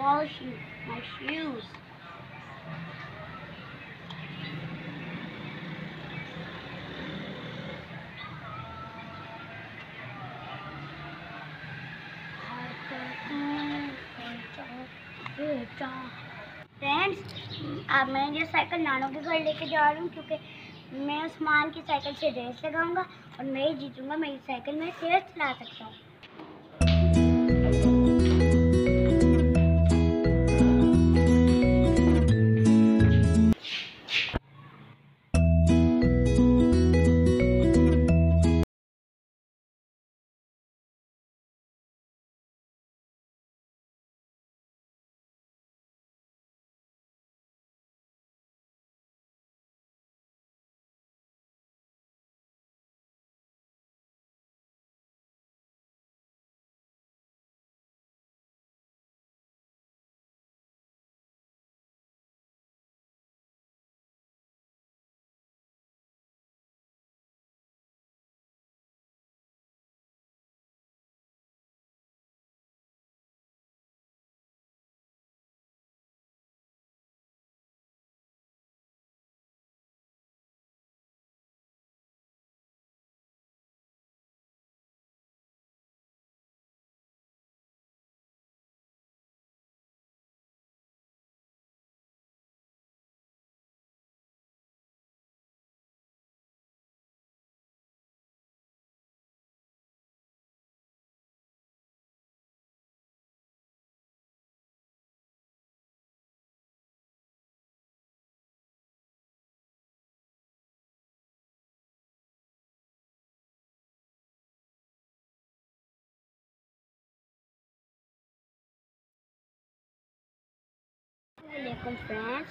shoe, my shoes. Friends अब मैं ये साइकिल नानों के घर लेके जा रही हूँ क्योंकि मैं उस्मान की साइकिल से रेस लगाऊँगा और मैं ही जीतूँगा मैं इस साइकिल में तेज चला सकता हूँ alaikum friends